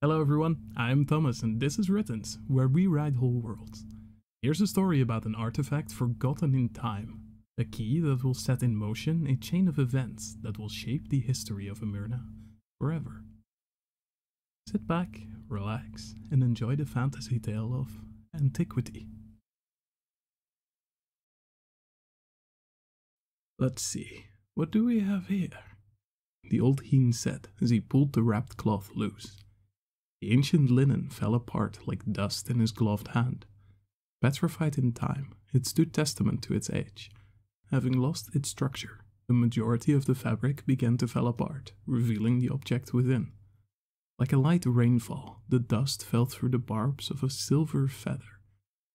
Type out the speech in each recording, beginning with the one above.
Hello everyone, I'm Thomas and this is Writtance, where we write whole worlds. Here's a story about an artifact forgotten in time, a key that will set in motion a chain of events that will shape the history of Amyrna forever. Sit back, relax, and enjoy the fantasy tale of antiquity. Let's see, what do we have here? The old Heen said as he pulled the wrapped cloth loose. The ancient linen fell apart like dust in his gloved hand. Petrified in time, it stood testament to its age. Having lost its structure, the majority of the fabric began to fall apart, revealing the object within. Like a light rainfall, the dust fell through the barbs of a silver feather,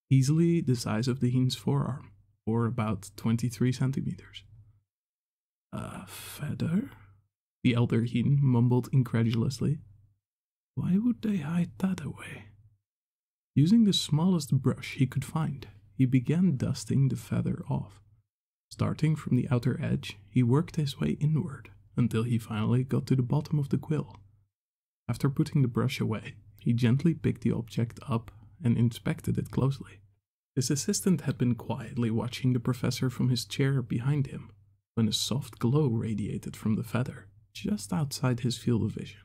easily the size of the Heen's forearm, or about 23 centimeters. A feather? The elder Heen mumbled incredulously. Why would they hide that away? Using the smallest brush he could find, he began dusting the feather off. Starting from the outer edge, he worked his way inward until he finally got to the bottom of the quill. After putting the brush away, he gently picked the object up and inspected it closely. His assistant had been quietly watching the professor from his chair behind him when a soft glow radiated from the feather just outside his field of vision.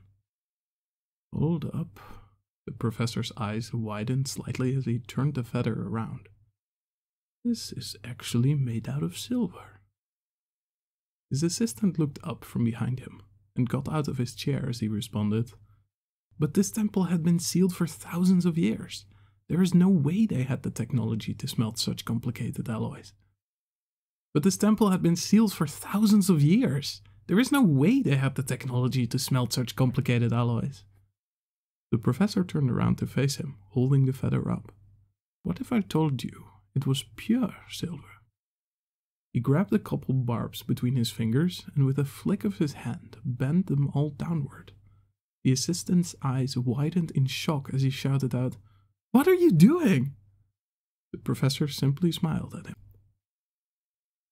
Hold up. The professor's eyes widened slightly as he turned the feather around. This is actually made out of silver. His assistant looked up from behind him and got out of his chair as he responded. But this temple had been sealed for thousands of years. There is no way they had the technology to smelt such complicated alloys. But this temple had been sealed for thousands of years. There is no way they had the technology to smelt such complicated alloys. The professor turned around to face him, holding the feather up. What if I told you it was pure silver? He grabbed a couple barbs between his fingers and with a flick of his hand bent them all downward. The assistant's eyes widened in shock as he shouted out, What are you doing? The professor simply smiled at him.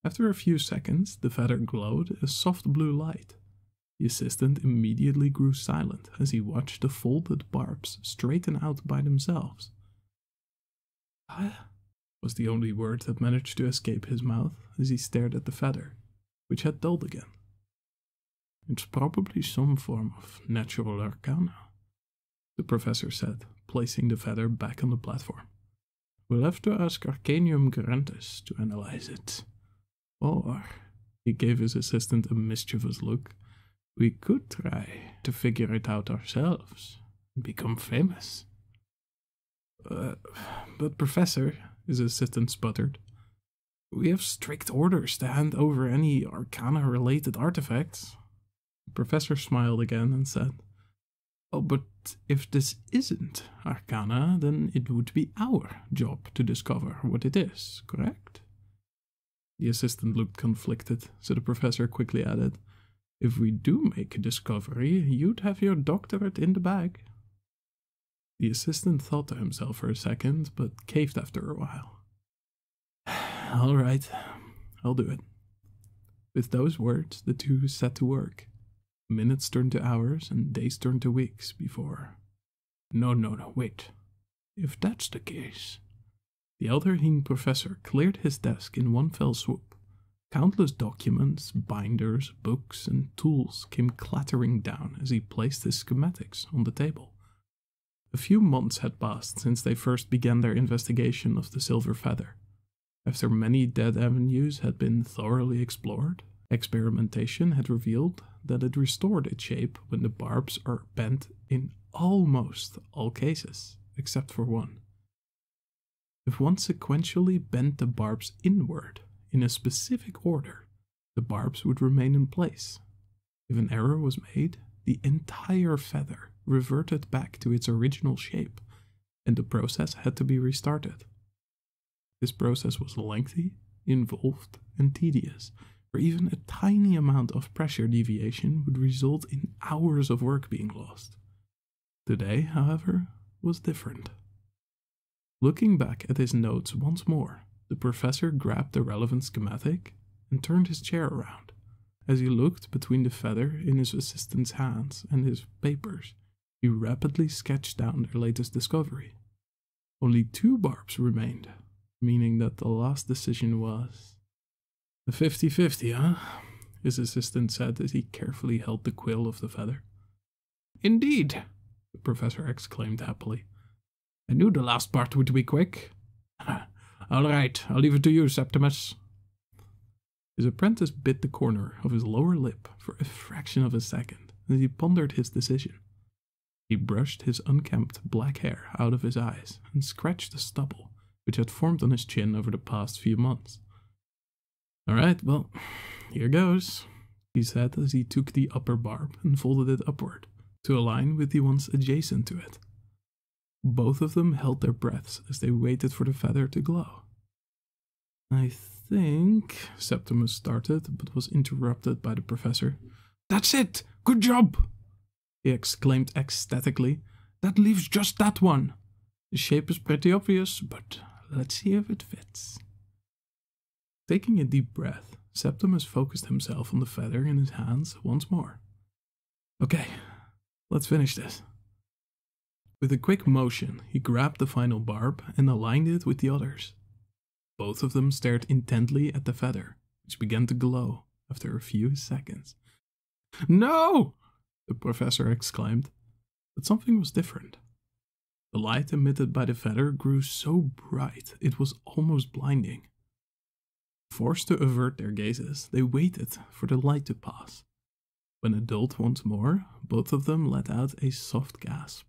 After a few seconds, the feather glowed a soft blue light. The assistant immediately grew silent as he watched the folded barbs straighten out by themselves. Ah, was the only word that managed to escape his mouth as he stared at the feather, which had dulled again. It's probably some form of natural arcana, the professor said, placing the feather back on the platform. We'll have to ask Arcanium Garantus to analyze it. Or, he gave his assistant a mischievous look, we could try to figure it out ourselves and become famous. Uh, but, Professor, his assistant sputtered, we have strict orders to hand over any arcana related artifacts. The professor smiled again and said, Oh, but if this isn't arcana, then it would be our job to discover what it is, correct? The assistant looked conflicted, so the professor quickly added, If we do make a discovery, you'd have your doctorate in the bag. The assistant thought to himself for a second, but caved after a while. All right, I'll do it. With those words, the two set to work. Minutes turned to hours, and days turned to weeks before. No, no, no, wait. If that's the case, the elder Heen professor cleared his desk in one fell swoop. Countless documents, binders, books, and tools came clattering down as he placed his schematics on the table. A few months had passed since they first began their investigation of the silver feather. After many dead avenues had been thoroughly explored, experimentation had revealed that it restored its shape when the barbs are bent in almost all cases, except for one. If one sequentially bent the barbs inward in a specific order, the barbs would remain in place. If an error was made, the entire feather reverted back to its original shape, and the process had to be restarted. This process was lengthy, involved, and tedious, for even a tiny amount of pressure deviation would result in hours of work being lost. Today, however, was different. Looking back at his notes once more, the professor grabbed the relevant schematic and turned his chair around. As he looked between the feather in his assistant's hands and his papers, he rapidly sketched down their latest discovery. Only two barbs remained, meaning that the last decision was. A 50 50, huh? His assistant said as he carefully held the quill of the feather. Indeed, the professor exclaimed happily. I knew the last part would be quick. All right, I'll leave it to you, Septimus. His apprentice bit the corner of his lower lip for a fraction of a second as he pondered his decision. He brushed his unkempt black hair out of his eyes and scratched the stubble which had formed on his chin over the past few months. All right, well, here goes, he said as he took the upper barb and folded it upward to align with the ones adjacent to it. Both of them held their breaths as they waited for the feather to glow. I think, Septimus started, but was interrupted by the professor. That's it! Good job! he exclaimed ecstatically. That leaves just that one. The shape is pretty obvious, but let's see if it fits. Taking a deep breath, Septimus focused himself on the feather in his hands once more. Okay, let's finish this. With a quick motion, he grabbed the final barb and aligned it with the others. Both of them stared intently at the feather, which began to glow after a few seconds. No! the professor exclaimed. But something was different. The light emitted by the feather grew so bright it was almost blinding. Forced to avert their gazes, they waited for the light to pass. When it dulled once more, both of them let out a soft gasp.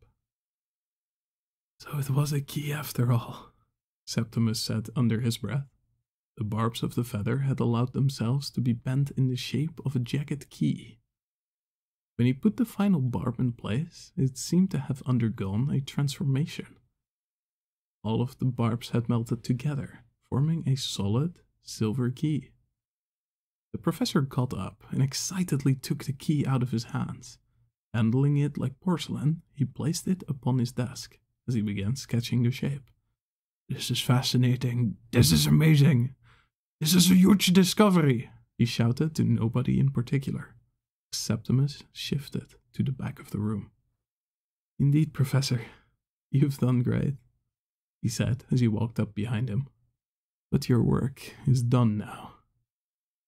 So it was a key after all, Septimus said under his breath. The barbs of the feather had allowed themselves to be bent in the shape of a jagged key. When he put the final barb in place, it seemed to have undergone a transformation. All of the barbs had melted together, forming a solid silver key. The professor got up and excitedly took the key out of his hands. Handling it like porcelain, he placed it upon his desk as he began sketching the shape. This is fascinating. This is amazing. This is a huge discovery, he shouted to nobody in particular. Septimus shifted to the back of the room. Indeed, Professor, you've done great, he said as he walked up behind him. But your work is done now.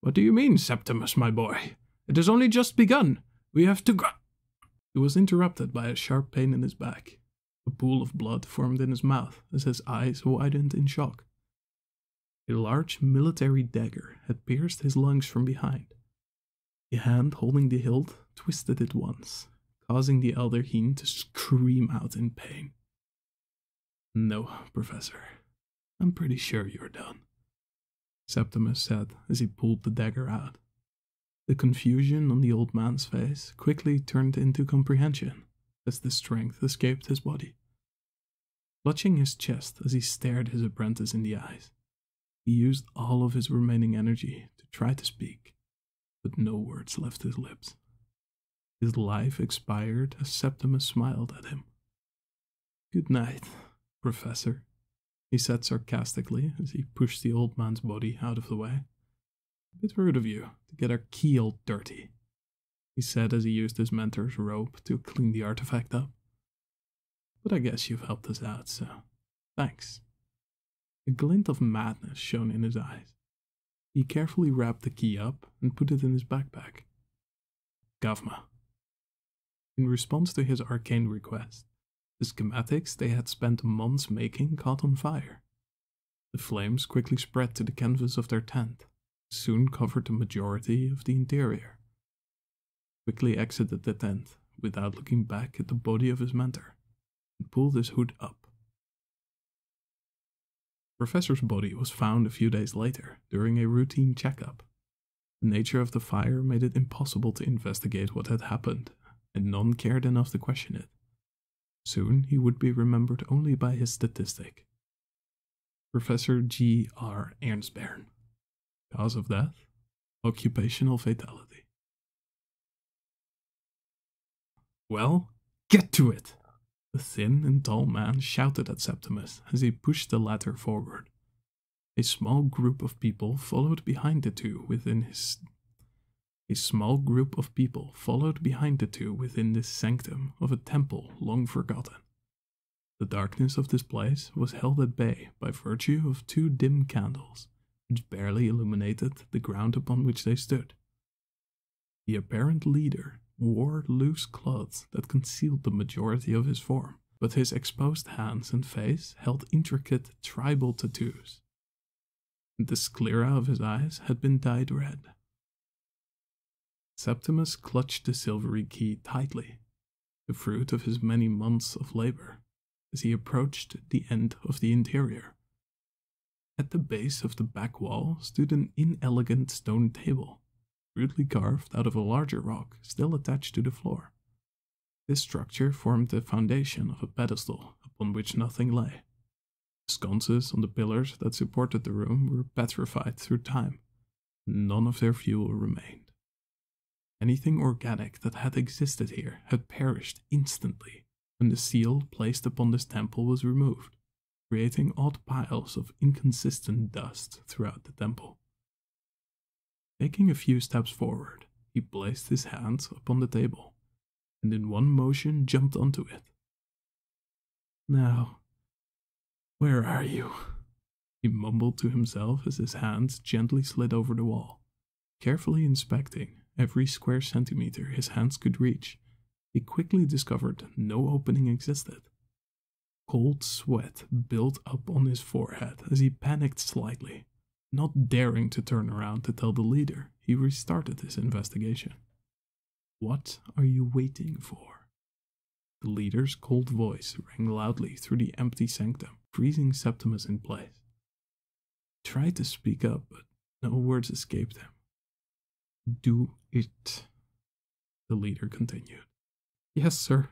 What do you mean, Septimus, my boy? It has only just begun. We have to go. He was interrupted by a sharp pain in his back. A pool of blood formed in his mouth as his eyes widened in shock. A large military dagger had pierced his lungs from behind. The hand holding the hilt twisted it once, causing the elder Heen to scream out in pain. No, Professor, I'm pretty sure you're done, Septimus said as he pulled the dagger out. The confusion on the old man's face quickly turned into comprehension as the strength escaped his body. Clutching his chest as he stared his apprentice in the eyes, he used all of his remaining energy to try to speak, but no words left his lips. His life expired as Septimus smiled at him. Good night, Professor, he said sarcastically as he pushed the old man's body out of the way. A bit rude of you to get our key all dirty, he said as he used his mentor's rope to clean the artifact up. But I guess you've helped us out, so thanks. A glint of madness shone in his eyes. He carefully wrapped the key up and put it in his backpack. Gavma. In response to his arcane request, the schematics they had spent months making caught on fire. The flames quickly spread to the canvas of their tent, soon covered the majority of the interior. Quickly exited the tent without looking back at the body of his mentor and pulled his hood up. The Professor's body was found a few days later during a routine checkup. The nature of the fire made it impossible to investigate what had happened, and none cared enough to question it. Soon he would be remembered only by his statistic. Professor G. R. Ernstbairn. Cause of death? Occupational fatality. Well, get to it! The thin and tall man shouted at Septimus as he pushed the latter forward. A small group of people followed behind the two within his A small group of people followed behind the two within this sanctum of a temple long forgotten. The darkness of this place was held at bay by virtue of two dim candles, which barely illuminated the ground upon which they stood. The apparent leader wore loose clothes that concealed the majority of his form, but his exposed hands and face held intricate tribal tattoos. The sclera of his eyes had been dyed red. Septimus clutched the silvery key tightly, the fruit of his many months of labor, as he approached the end of the interior. At the base of the back wall stood an inelegant stone table, rudely carved out of a larger rock still attached to the floor. This structure formed the foundation of a pedestal upon which nothing lay. The sconces on the pillars that supported the room were petrified through time. None of their fuel remained. Anything organic that had existed here had perished instantly when the seal placed upon this temple was removed, creating odd piles of inconsistent dust throughout the temple. Taking a few steps forward, he placed his hands upon the table and in one motion jumped onto it. Now, where are you? He mumbled to himself as his hands gently slid over the wall. Carefully inspecting every square centimeter his hands could reach, he quickly discovered no opening existed. Cold sweat built up on his forehead as he panicked slightly. Not daring to turn around to tell the leader, he restarted his investigation. What are you waiting for? The leader's cold voice rang loudly through the empty sanctum, freezing Septimus in place. He tried to speak up, but no words escaped him. Do it, the leader continued. Yes, sir,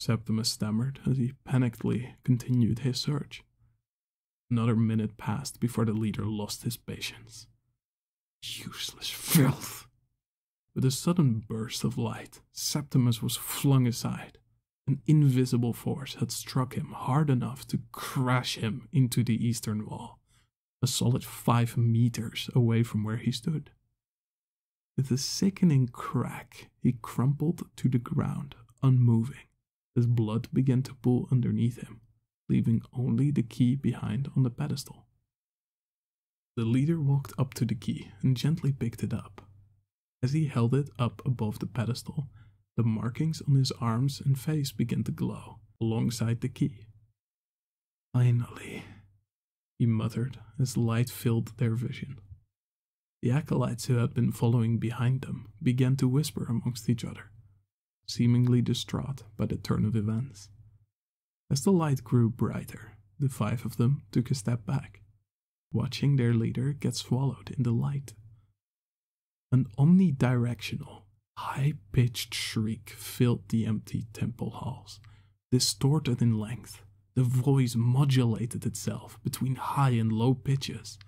Septimus stammered as he panickedly continued his search. Another minute passed before the leader lost his patience. Useless filth! With a sudden burst of light, Septimus was flung aside. An invisible force had struck him hard enough to crash him into the eastern wall, a solid five meters away from where he stood. With a sickening crack, he crumpled to the ground, unmoving. His blood began to pool underneath him, leaving only the key behind on the pedestal. The leader walked up to the key and gently picked it up. As he held it up above the pedestal, the markings on his arms and face began to glow alongside the key. Finally, he muttered as light filled their vision. The acolytes who had been following behind them began to whisper amongst each other, seemingly distraught by the turn of events. As the light grew brighter, the five of them took a step back, watching their leader get swallowed in the light. An omnidirectional, high pitched shriek filled the empty temple halls. Distorted in length, the voice modulated itself between high and low pitches.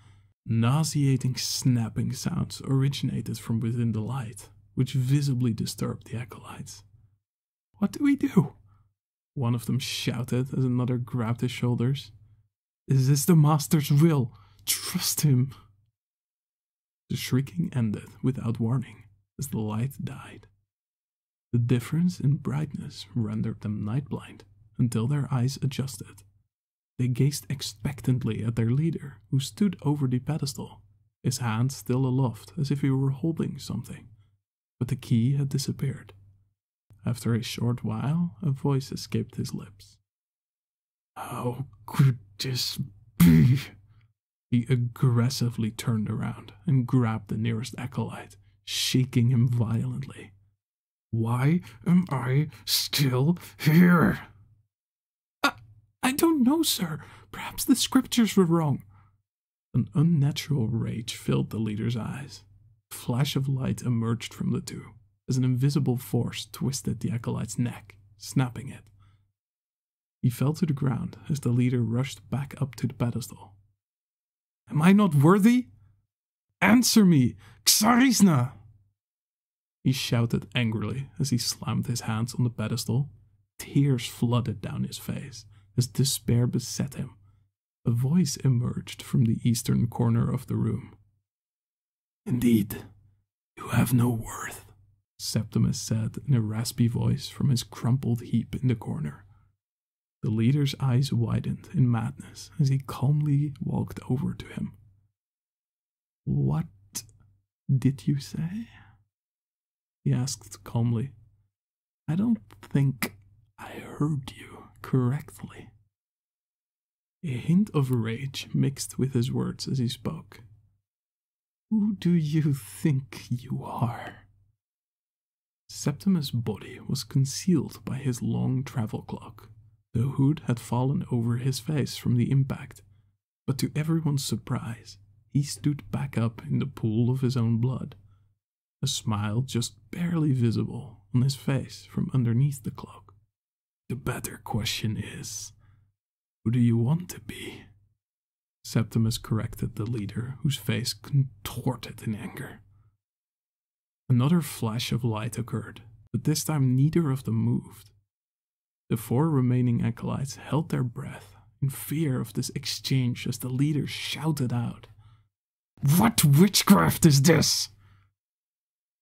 Nauseating snapping sounds originated from within the light, which visibly disturbed the acolytes. What do we do? One of them shouted as another grabbed his shoulders. Is this the Master's will? Trust him. The shrieking ended without warning as the light died. The difference in brightness rendered them night blind until their eyes adjusted. They gazed expectantly at their leader, who stood over the pedestal, his hand still aloft as if he were holding something. But the key had disappeared. After a short while, a voice escaped his lips. Oh, How could this be? He aggressively turned around and grabbed the nearest acolyte, shaking him violently. Why am I still here? I, I don't know, sir. Perhaps the scriptures were wrong. An unnatural rage filled the leader's eyes. A flash of light emerged from the two as an invisible force twisted the acolyte's neck, snapping it. He fell to the ground as the leader rushed back up to the pedestal. Am I not worthy? Answer me, Xarisna! He shouted angrily as he slammed his hands on the pedestal. Tears flooded down his face as despair beset him. A voice emerged from the eastern corner of the room. Indeed, You have no worth, Septimus said in a raspy voice from his crumpled heap in the corner. The leader's eyes widened in madness as he calmly walked over to him. What did you say? He asked calmly. I don't think I heard you correctly. A hint of rage mixed with his words as he spoke. Who do you think you are? Septimus' body was concealed by his long travel cloak. The hood had fallen over his face from the impact, but to everyone's surprise, he stood back up in the pool of his own blood, a smile just barely visible on his face from underneath the cloak. The better question is who do you want to be? Septimus corrected the leader, whose face contorted in anger. Another flash of light occurred, but this time neither of them moved. The four remaining acolytes held their breath in fear of this exchange as the leader shouted out, What witchcraft is this?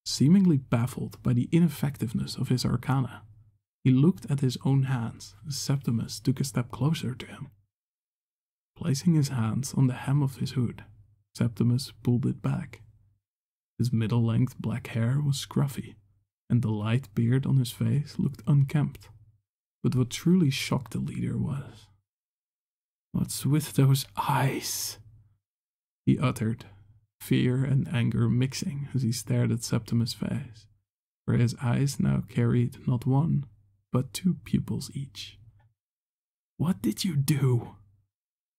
Seemingly baffled by the ineffectiveness of his arcana, he looked at his own hands as Septimus took a step closer to him. Placing his hands on the hem of his hood, Septimus pulled it back. His middle length black hair was scruffy, and the light beard on his face looked unkempt. But what truly shocked the leader was What's with those eyes? He uttered, fear and anger mixing as he stared at Septimus' face, for his eyes now carried not one, but two pupils each. What did you do?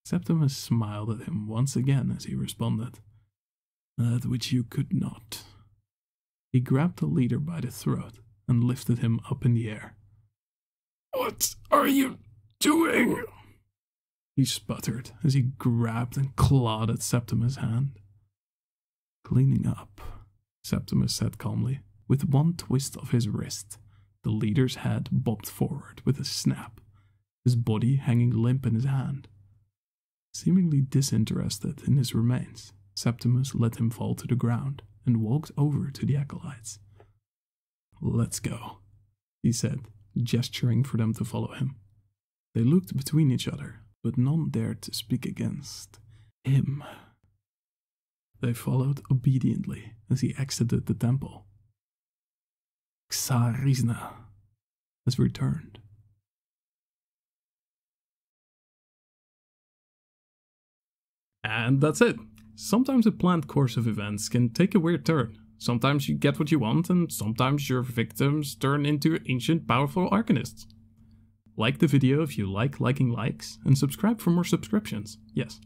Septimus smiled at him once again as he responded, That which you could not. He grabbed the leader by the throat and lifted him up in the air. What are you doing? He sputtered as he grabbed and clawed at Septimus' hand. Cleaning up, Septimus said calmly. With one twist of his wrist, the leader's head bobbed forward with a snap, his body hanging limp in his hand. Seemingly disinterested in his remains, Septimus let him fall to the ground and walked over to the acolytes. Let's go, he said, gesturing for them to follow him. They looked between each other, but none dared to speak against him. They followed obediently as he exited the temple. Xarizna has returned. And that's it. Sometimes a planned course of events can take a weird turn. Sometimes you get what you want, and sometimes your victims turn into ancient powerful arcanists. Like the video if you like liking likes, and subscribe for more subscriptions. Yes.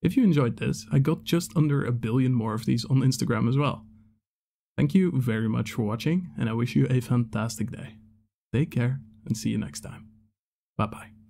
If you enjoyed this, I got just under a billion more of these on Instagram as well. Thank you very much for watching, and I wish you a fantastic day. Take care, and see you next time. Bye bye.